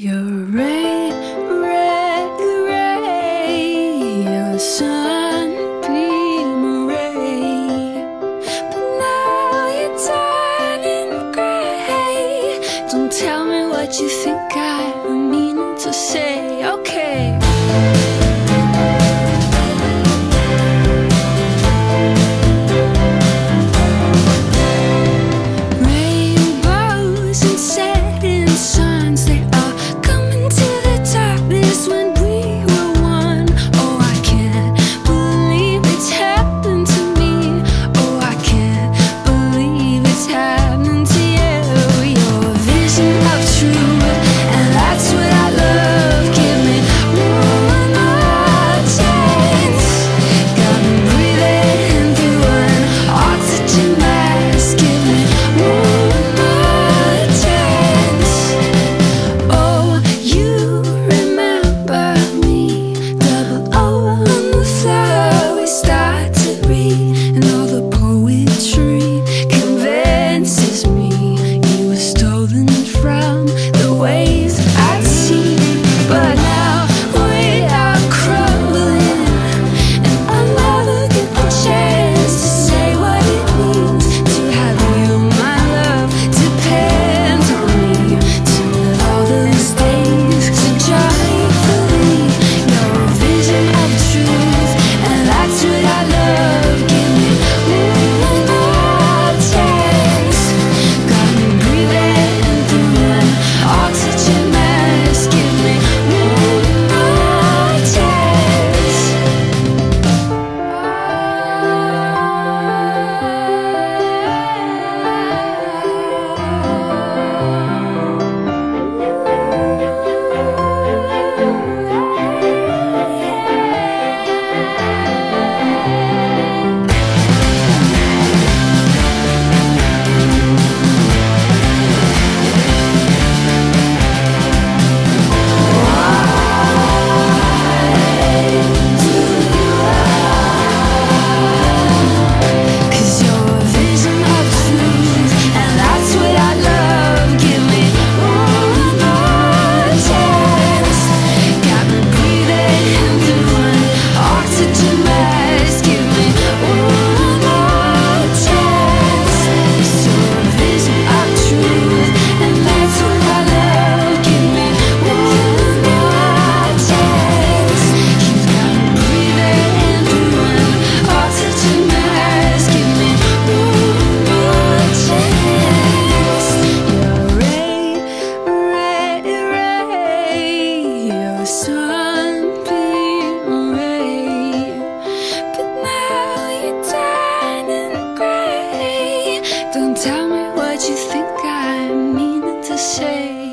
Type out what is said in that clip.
You're ray, ray, ray, you're a sunbeam ray. But now you're turning grey. Don't tell me what you think I mean to say. Don't tell me what you think I'm meaning to say.